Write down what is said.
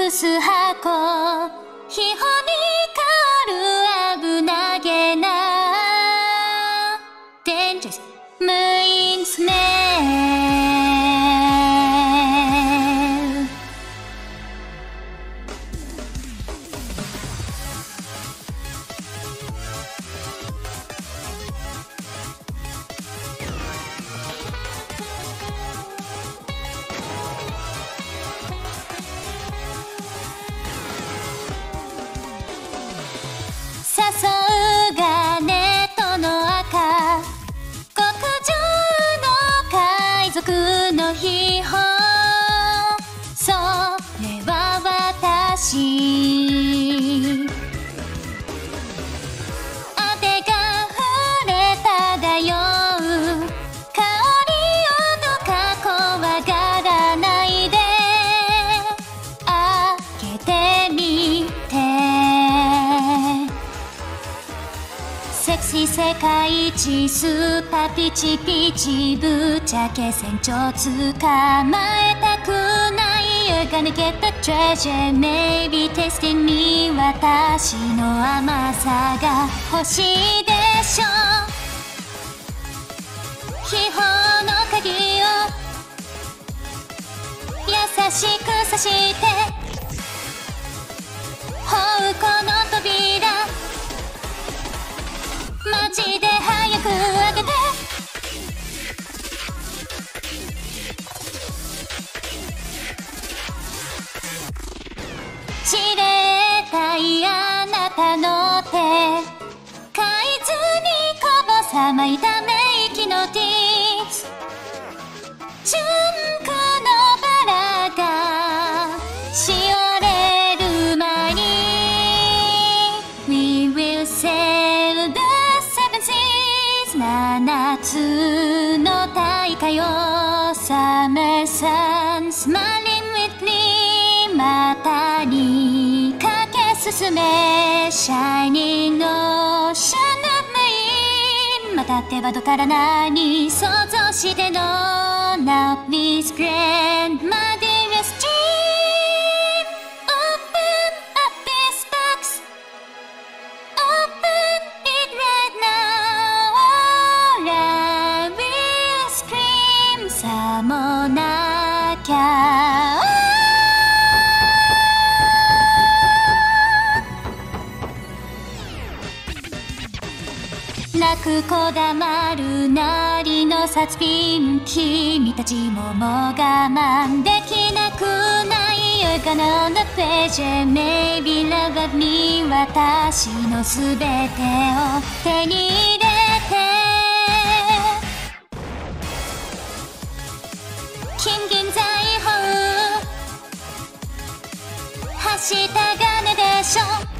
隠す箱。秘宝に私あてが触れ漂う香りをどか怖がらないで。開けてみてセクシー世界一スーパーピチピチぶっちゃけ船長捕まえたくない。You're gonna get the treasure Maybe tasting me 私の甘さが欲しいでしょ秘宝の鍵を優しくさして知れたいあなたの手海図にこぼさまいため息のティーツ純紅のバラがしおれる前に We will sail the seven seas. 七つの大海を Summer suns まりけ進め Shining ocean of my また手はどから何想像しての Now please grant my dearest dream Open up this box Open it right now or I will scream さもなきゃ泣く子黙るなりの殺品君たちももう我慢できなくない You're gonna on the page Maybe love of me 私のすべてを手に入れて。金銀財宝。はした金でしょ。